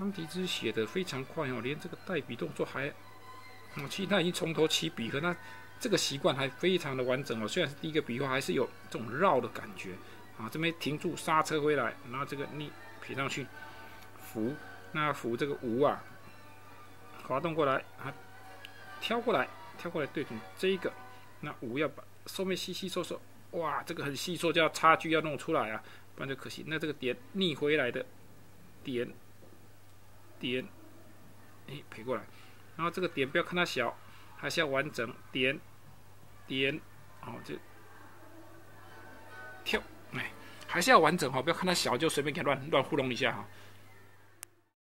张迪之写的非常快哦，连这个代笔动作还，哦，其实他已经从头起笔，可他这个习惯还非常的完整哦。虽然是第一个笔画，还是有这种绕的感觉啊。这边停住，刹车回来，然后这个逆撇上去，扶，那扶这个无啊，滑动过来啊，挑过来，挑过来对准这一个，那五要把收面细细收收，哇，这个很细缩，叫差距要弄出来啊，不然就可惜。那这个点逆回来的点。点，哎，赔过来，然后这个点不要看它小，还是要完整。点，点，哦，就跳，哎，还是要完整哈，不要看它小就随便给乱乱糊弄一下哈。